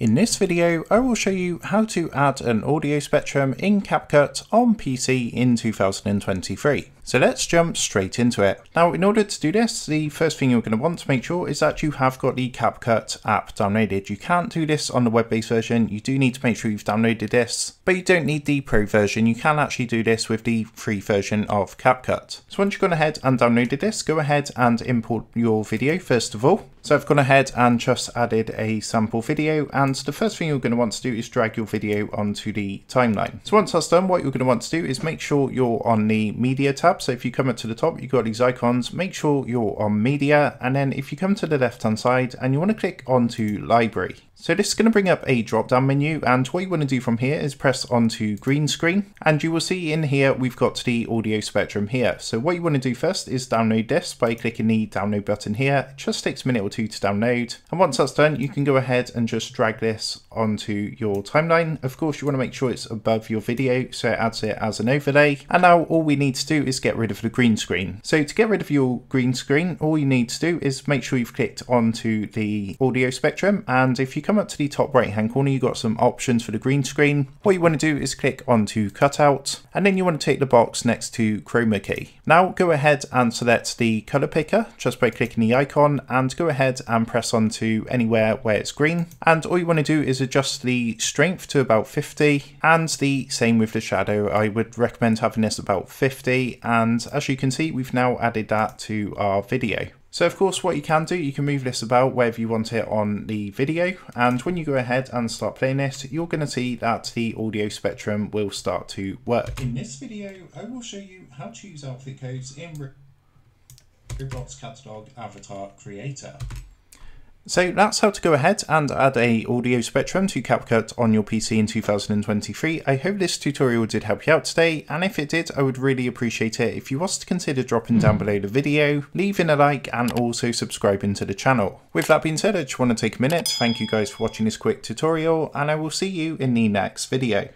In this video, I will show you how to add an audio spectrum in CapCut on PC in 2023. So let's jump straight into it. Now, in order to do this, the first thing you're going to want to make sure is that you have got the CapCut app downloaded. You can't do this on the web-based version. You do need to make sure you've downloaded this, but you don't need the pro version. You can actually do this with the free version of CapCut. So once you've gone ahead and downloaded this, go ahead and import your video first of all. So I've gone ahead and just added a sample video and the first thing you're going to want to do is drag your video onto the timeline. So once that's done, what you're going to want to do is make sure you're on the media tab. So if you come up to the top, you've got these icons, make sure you're on media. And then if you come to the left hand side and you want to click onto library. So this is going to bring up a drop down menu and what you want to do from here is press onto green screen and you will see in here we've got the audio spectrum here. So what you want to do first is download this by clicking the download button here. It just takes a minute or two to download and once that's done you can go ahead and just drag this onto your timeline. Of course you want to make sure it's above your video so it adds it as an overlay and now all we need to do is get rid of the green screen. So to get rid of your green screen all you need to do is make sure you've clicked onto the audio spectrum and if you come up to the top right hand corner, you've got some options for the green screen. What you want to do is click onto cutout and then you want to take the box next to chroma key. Now go ahead and select the color picker just by clicking the icon and go ahead and press onto anywhere where it's green. And all you want to do is adjust the strength to about 50 and the same with the shadow. I would recommend having this about 50 and as you can see, we've now added that to our video. So of course what you can do, you can move this about wherever you want it on the video and when you go ahead and start playing this, you're going to see that the audio spectrum will start to work. In this video, I will show you how to use outfit codes in Roblox Catalog Avatar Creator. So that's how to go ahead and add a audio spectrum to CapCut on your PC in 2023. I hope this tutorial did help you out today, and if it did, I would really appreciate it if you was to consider dropping down below the video, leaving a like, and also subscribing to the channel. With that being said, I just want to take a minute, thank you guys for watching this quick tutorial, and I will see you in the next video.